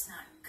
it's not